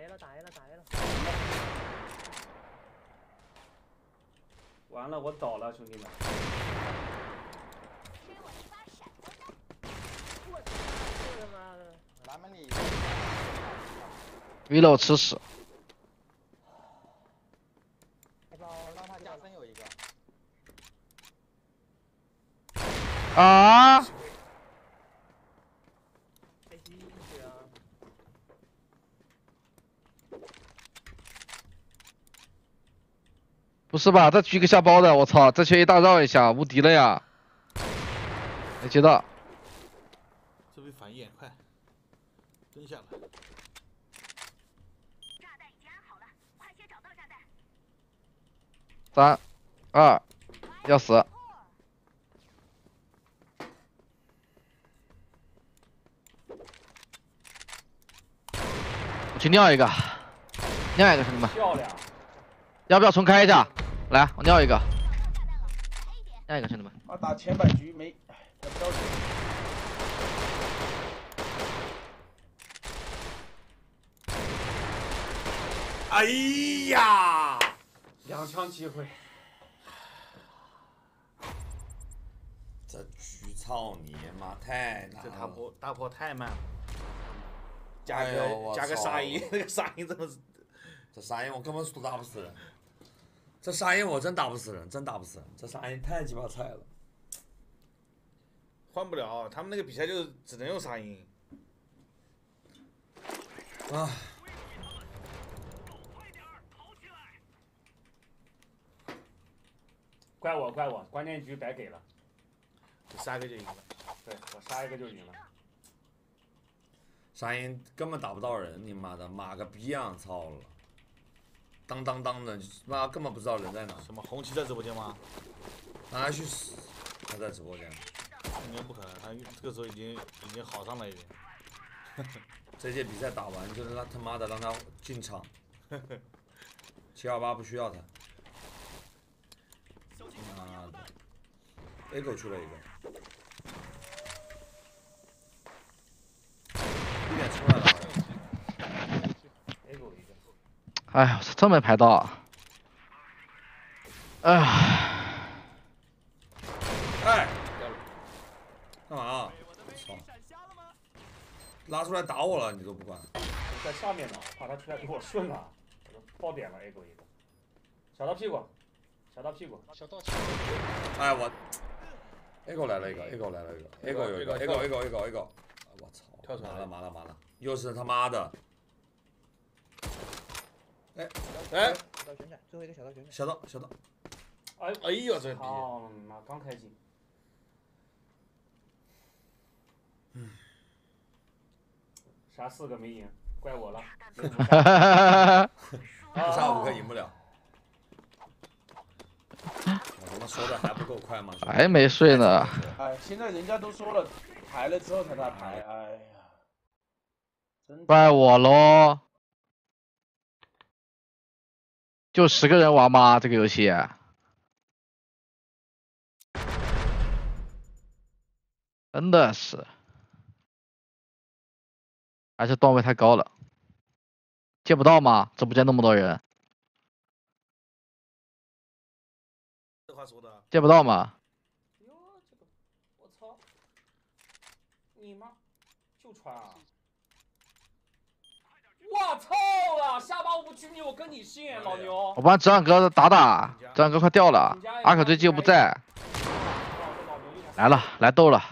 A 了，打 A 了，打 A 了。完了，我倒了，兄弟们。给我一把闪光弹。我他妈的！南门里。reload 吃屎。开包让他加深有一个。啊！飞机进去啊！不是吧？再狙个下包的，我操！再缺一大绕一下，无敌了呀！没接到，这边反应也快，蹲下了。炸弹已经安好了，快些找到炸弹。三、二，要死！我去尿一个，尿一个，兄弟们，漂亮！要不要重开一下？来，我尿一个。尿一个，兄弟们。啊，打前百局没，哎，要不着。哎呀！两枪机会。这局操你妈太难这了！大坡大坡太慢了，加个加个操沙鹰，那个沙鹰真的是这沙鹰我根本都打不死人，这沙鹰我真打不死人，真打不死人，这沙鹰太鸡巴菜了。换不了，他们那个比赛就是只能用沙鹰。啊！怪我，怪我，关键局白给了。杀一个就赢了。对我杀一个就赢了。沙鹰根本打不到人，你妈的，妈个逼样，操了！当当当的，妈根本不知道人在哪，什么红旗在直播间吗？让他去死！他在直播间，应该不可能，他这个时候已经已经好上了已经。这届比赛打完就是让他妈的让他进场。七二八不需要他。妈的，A 狗出了一个。一点出来了，A 狗一个。哎呀，我操，这没排到啊！哎呀，哎，干嘛啊？拉出来打我了，你都不管。在下面呢，怕他出来给我顺了，爆点了 A 狗一个。小刀屁股，小刀屁股。小刀哎我，A 狗来了一个，A 狗来了一个，A 狗有一个，A 狗 A 狗 A 狗 A 狗，我操！跳出来麻了麻了麻了，又是他妈的！哎哎，小道旋转，最后一个小道旋转。小道小道，哎哎呀这逼！操妈，刚开机。杀四个没赢，怪我了。没五杀哈哈哈哈！不杀五个赢不了。我他妈说的还不够快吗？还没睡呢。哎，现在人家都说了，排了之后才打排，哎呀，真怪我喽！就十个人玩吗？这个游戏？真的是，还是段位太高了，见不到吗？直播间那么多人，这话说的，见不到吗？哟，这个，我操！你妈，就穿啊！我操了，下把我不娶你，我跟你姓，老牛我。帮指导哥打打，指导哥快掉了，阿可最近又不在，来了，来斗了。